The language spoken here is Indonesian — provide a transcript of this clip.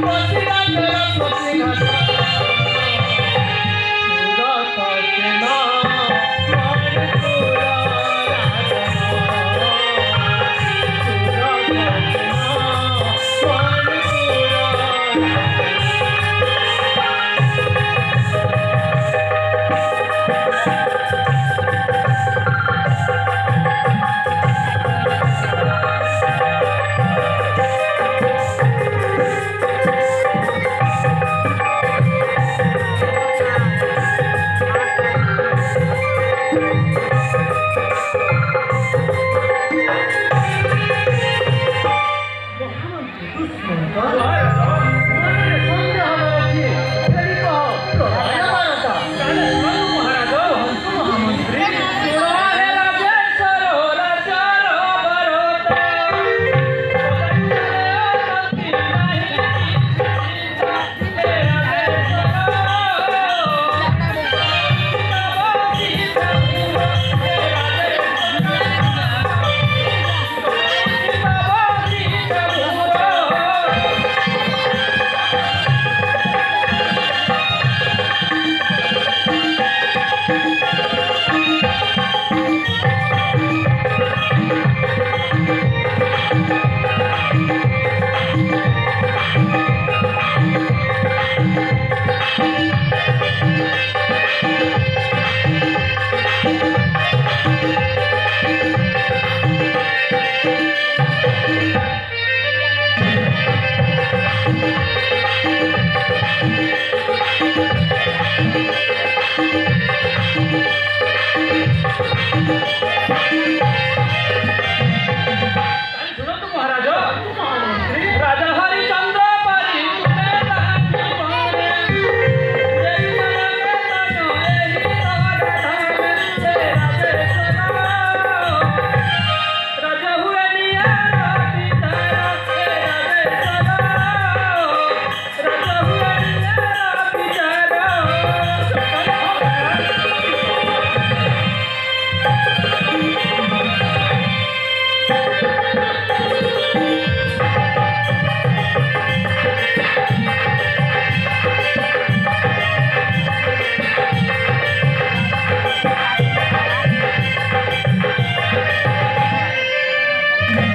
Bossi,